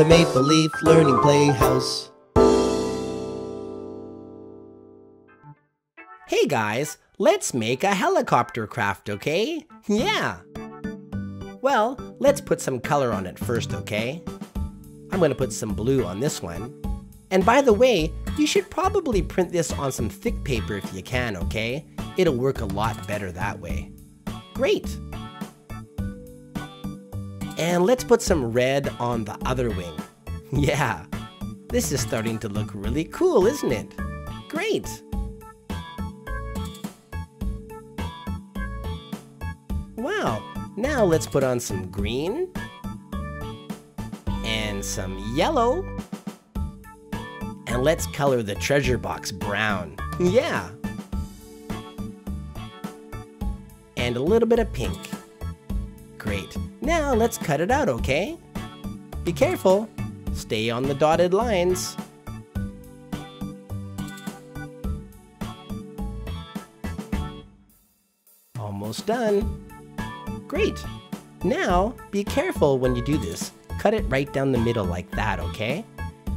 the Maple Leaf Learning Playhouse. Hey guys, let's make a helicopter craft, okay? Yeah! Well, let's put some color on it first, okay? I'm gonna put some blue on this one. And by the way, you should probably print this on some thick paper if you can, okay? It'll work a lot better that way. Great! And let's put some red on the other wing. Yeah, this is starting to look really cool, isn't it? Great! Wow, now let's put on some green and some yellow. And let's color the treasure box brown. Yeah. And a little bit of pink. Great. Now let's cut it out, okay? Be careful. Stay on the dotted lines. Almost done. Great. Now, be careful when you do this. Cut it right down the middle like that, okay?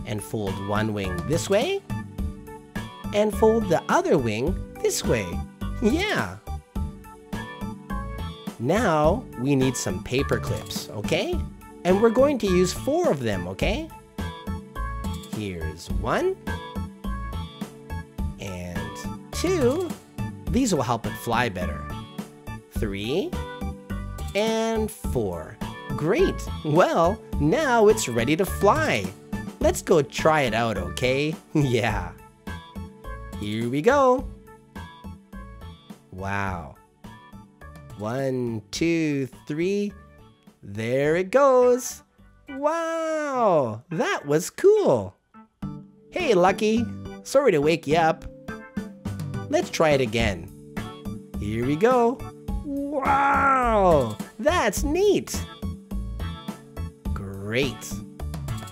And fold one wing this way. And fold the other wing this way. Yeah. Now, we need some paper clips, okay? And we're going to use four of them, okay? Here's one. And two. These will help it fly better. Three. And four. Great! Well, now it's ready to fly. Let's go try it out, okay? yeah. Here we go. Wow. One, two, three. There it goes. Wow, that was cool. Hey, Lucky. Sorry to wake you up. Let's try it again. Here we go. Wow, that's neat. Great.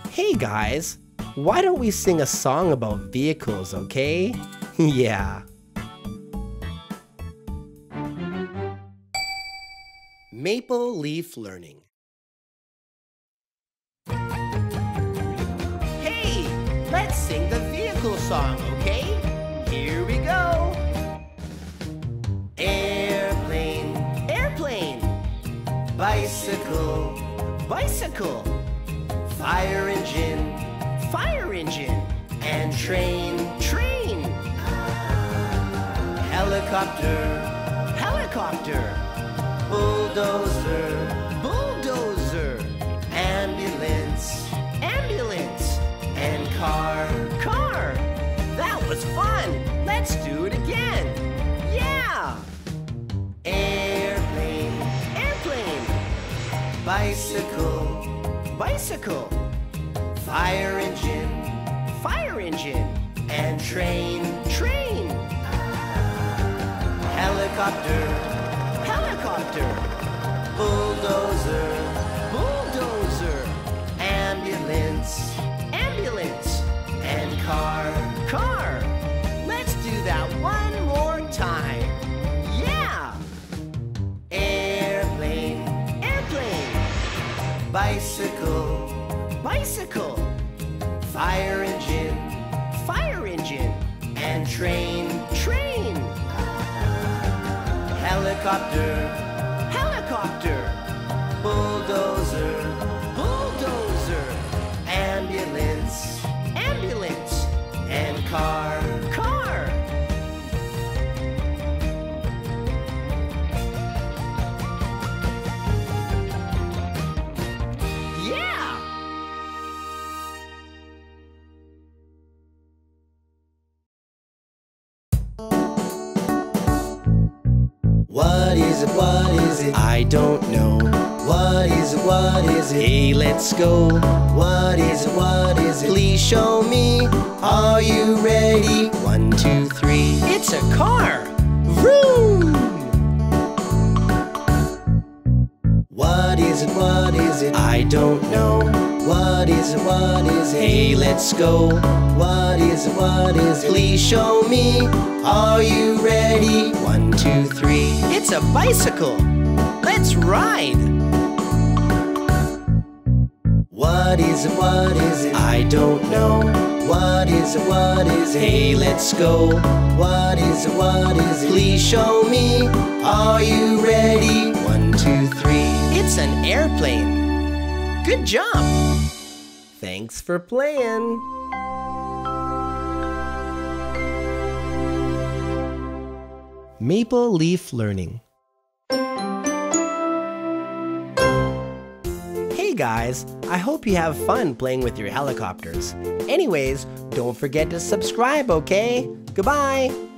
Hey guys, why don't we sing a song about vehicles, okay? yeah. Maple Leaf Learning. Hey, let's sing the vehicle song, okay? Here we go. Airplane, airplane. Bicycle, bicycle. Fire engine, fire engine. And train, train. Helicopter, helicopter. Bulldozer, bulldozer. Ambulance, ambulance. And car, car. That was fun. Let's do it again. Yeah. Airplane, airplane. Bicycle, bicycle. Fire engine, fire engine. And train, train. Helicopter, Bicycle, bicycle. Fire engine, fire engine. And train, train. Helicopter, What is it? What is it? I don't know. What is it? What is it? Hey, let's go. What is it? What is it? Please show me. Are you ready? One, two, three. It's a car. Is it? What is it? I don't know. What is it? What is it? Hey, let's go. What is it? What is it? Please show me. Are you ready? One, two, three. It's a bicycle. Let's ride. What is it? What is it? I don't know. What is it? What is it? Hey, let's go. What is it? What is it? Please show me. Are you ready? One, two, three. It's an airplane. Good job. Thanks for playing. Maple Leaf Learning. Hey guys, I hope you have fun playing with your helicopters. Anyways, don't forget to subscribe, okay? Goodbye!